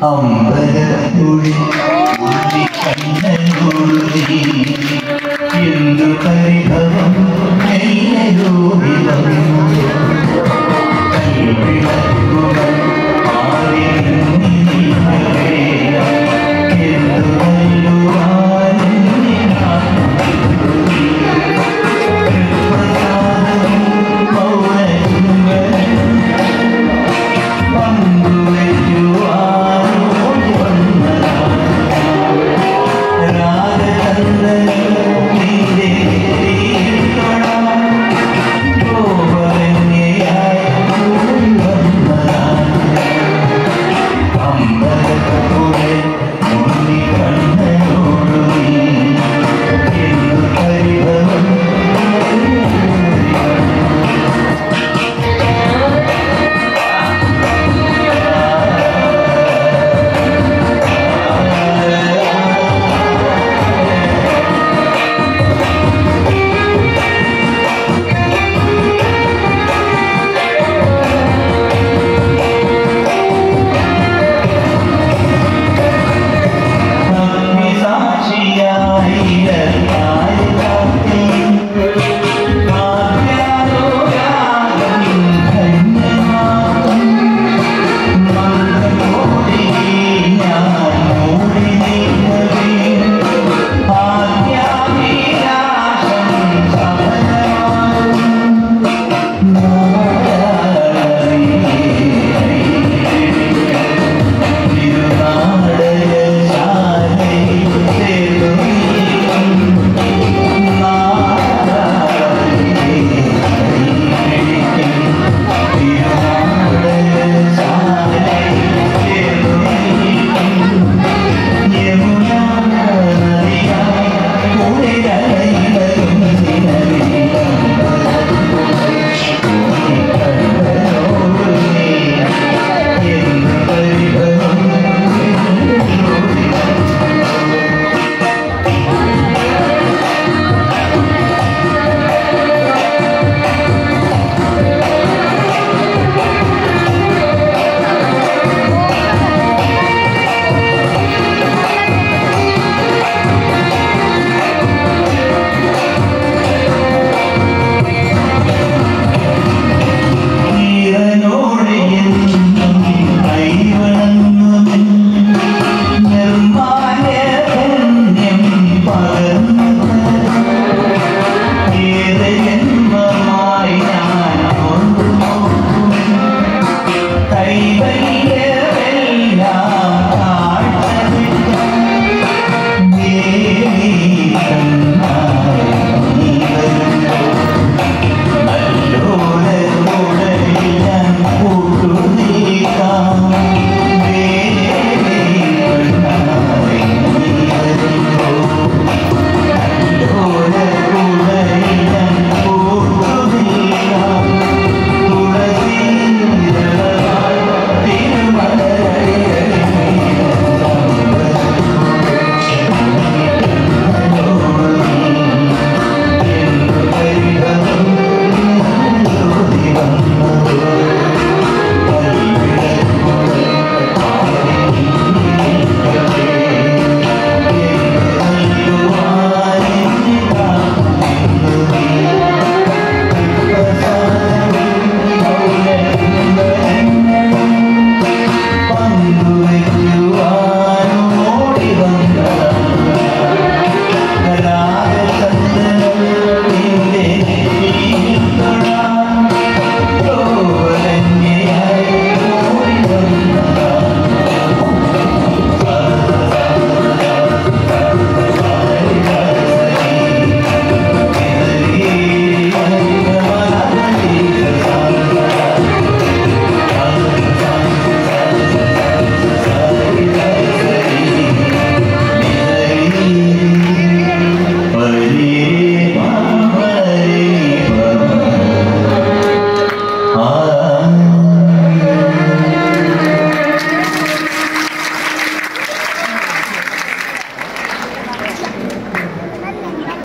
ẩm về vui vui